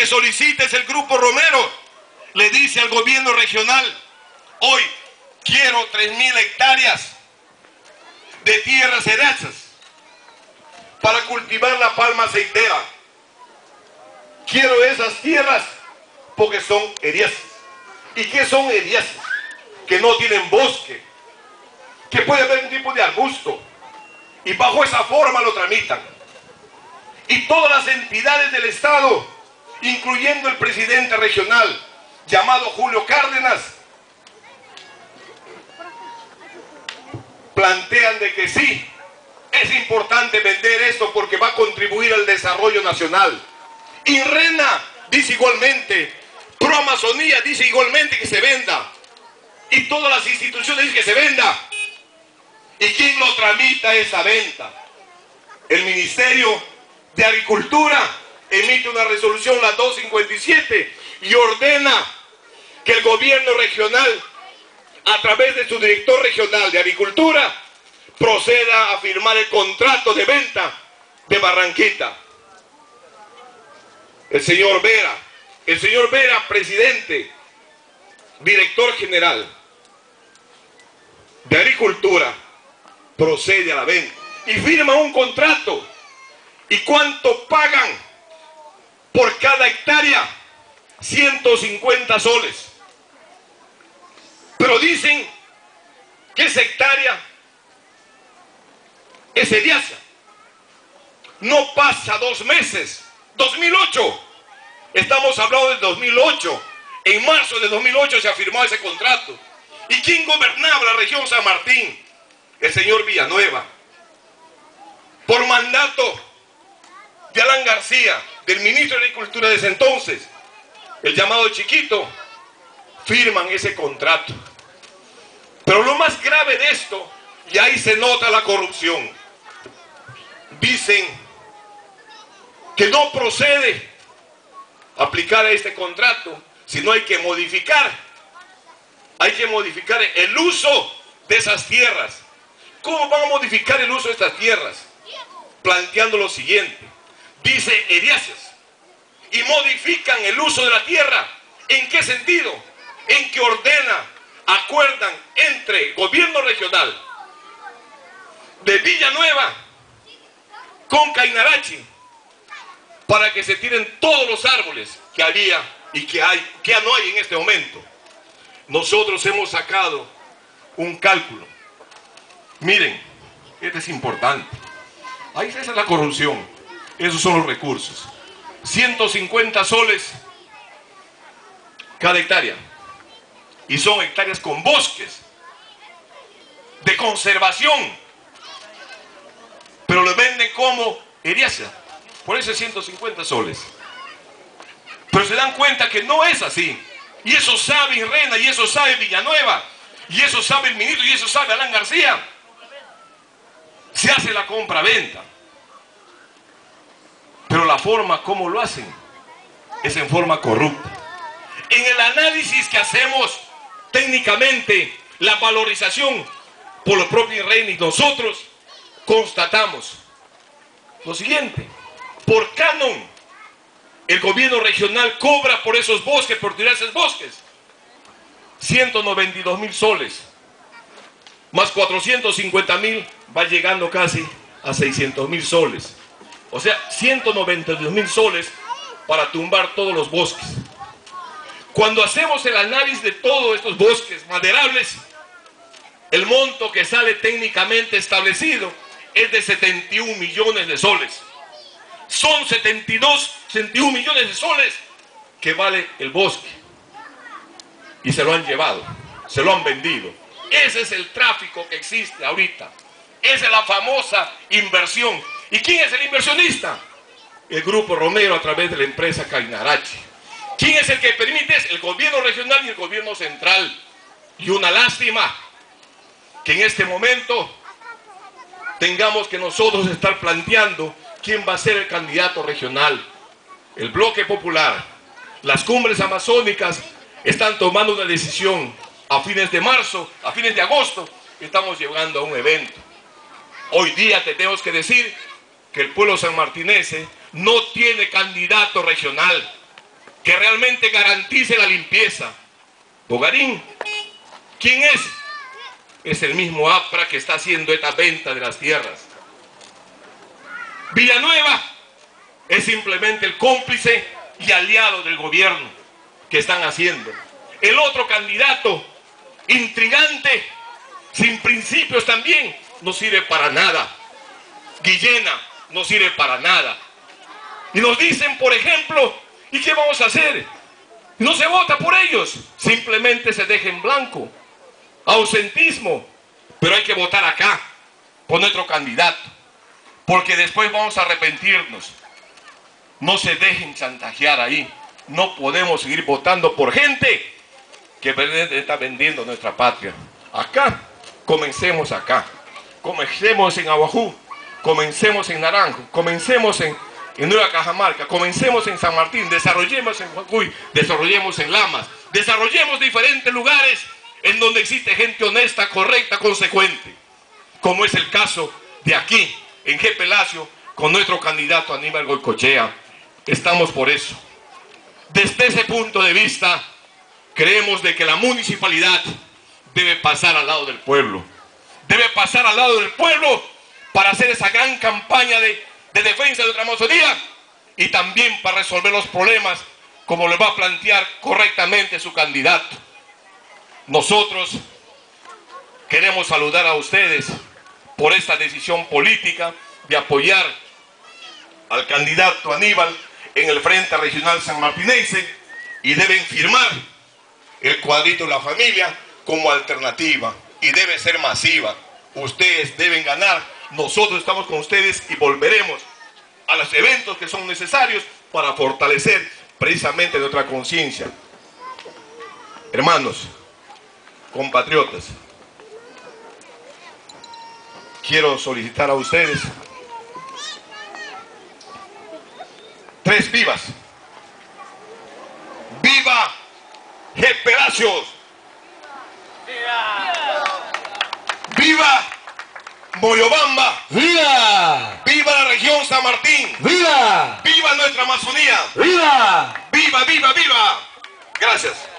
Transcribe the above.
que solicites el Grupo Romero le dice al gobierno regional, hoy quiero 3.000 hectáreas de tierras heráceas para cultivar la palma aceitera. Quiero esas tierras porque son eriáceas. ¿Y qué son eriáceas? Que no tienen bosque, que puede haber un tipo de arbusto. Y bajo esa forma lo tramitan. Y todas las entidades del Estado, incluyendo el presidente regional, llamado Julio Cárdenas, plantean de que sí, es importante vender esto porque va a contribuir al desarrollo nacional. Y Rena dice igualmente, Pro Amazonía dice igualmente que se venda. Y todas las instituciones dicen que se venda. ¿Y quién lo tramita esa venta? El Ministerio de Agricultura emite una resolución, la 257, y ordena que el gobierno regional, a través de su director regional de Agricultura, proceda a firmar el contrato de venta de Barranquita. El señor Vera, el señor Vera, presidente, director general de Agricultura, procede a la venta y firma un contrato. ¿Y cuánto pagan por cada hectárea? 150 soles. Pero dicen que esa hectárea es ediacia. No pasa dos meses. 2008. Estamos hablando del 2008. En marzo de 2008 se afirmó ese contrato. ¿Y quién gobernaba la región San Martín? El señor Villanueva. Por mandato de Alan García, del ministro de Agricultura de ese entonces, el llamado Chiquito, firman ese contrato. Pero lo más grave de esto, y ahí se nota la corrupción, dicen que no procede aplicar a este contrato, sino hay que modificar, hay que modificar el uso de esas tierras. ¿Cómo van a modificar el uso de estas tierras? Planteando lo siguiente, dice Eriaces, y modifican el uso de la tierra. ¿En qué sentido? En que ordena, acuerdan entre gobierno regional de Villanueva con Cainarachi para que se tiren todos los árboles que había y que hay, que no hay en este momento. Nosotros hemos sacado un cálculo. Miren, este es importante. Ahí es la corrupción. Esos son los recursos. 150 soles cada hectárea. Y son hectáreas con bosques de conservación. Pero lo venden como eriácea. Por eso es 150 soles. Pero se dan cuenta que no es así. Y eso sabe Rena, y eso sabe Villanueva, y eso sabe el ministro, y eso sabe Alan García. Se hace la compra-venta. La forma como lo hacen es en forma corrupta. En el análisis que hacemos técnicamente, la valorización por los propios reinos, nosotros constatamos lo siguiente. Por canon, el gobierno regional cobra por esos bosques, por tirar esos bosques. 192 mil soles. Más 450 mil va llegando casi a 600 mil soles. O sea, 192 mil soles para tumbar todos los bosques. Cuando hacemos el análisis de todos estos bosques maderables, el monto que sale técnicamente establecido es de 71 millones de soles. Son 72, 71 millones de soles que vale el bosque. Y se lo han llevado, se lo han vendido. Ese es el tráfico que existe ahorita. Esa es la famosa inversión ¿Y quién es el inversionista? El Grupo Romero a través de la empresa Cainarachi. ¿Quién es el que permite? El gobierno regional y el gobierno central. Y una lástima que en este momento tengamos que nosotros estar planteando quién va a ser el candidato regional. El bloque popular, las cumbres amazónicas están tomando una decisión a fines de marzo, a fines de agosto, estamos llegando a un evento. Hoy día tenemos que decir que el pueblo sanmartinese no tiene candidato regional. que realmente garantice la limpieza. Bogarín, ¿quién es? Es el mismo APRA que está haciendo esta venta de las tierras. Villanueva es simplemente el cómplice y aliado del gobierno que están haciendo. El otro candidato, intrigante, sin principios también, no sirve para nada. Guillena no sirve para nada. Y nos dicen, por ejemplo, ¿y qué vamos a hacer? No se vota por ellos, simplemente se deja en blanco. Ausentismo, pero hay que votar acá, por nuestro candidato, porque después vamos a arrepentirnos. No se dejen chantajear ahí. No podemos seguir votando por gente que está vendiendo nuestra patria. Acá, comencemos acá. Comencemos en Aguajú, comencemos en Naranjo, comencemos en, Nueva Cajamarca, comencemos en San Martín, desarrollemos en Jujuy, desarrollemos en Lamas, desarrollemos diferentes lugares en donde existe gente honesta, correcta, consecuente, como es el caso de aquí, en G. Pelacio, con nuestro candidato Aníbal Goicochea. Estamos por eso. Desde ese punto de vista, creemos de que la municipalidad debe pasar al lado del pueblo. Debe pasar al lado del pueblo para hacer esa gran campaña de, defensa de nuestra Amazonía y también para resolver los problemas como le va a plantear correctamente su candidato. Nosotros queremos saludar a ustedes por esta decisión política de apoyar al candidato Aníbal en el Frente Regional San Martinense y deben firmar el cuadrito de la familia como alternativa y debe ser masiva. Ustedes deben ganar, nosotros estamos con ustedes y volveremos a los eventos que son necesarios para fortalecer precisamente nuestra conciencia. Hermanos, compatriotas, quiero solicitar a ustedes tres vivas. ¡Viva G. Palacios! ¡Viva Moyobamba! ¡Viva! ¡Viva la región San Martín! ¡Viva! ¡Viva nuestra Amazonía! ¡Viva! ¡Viva, viva, viva! Gracias.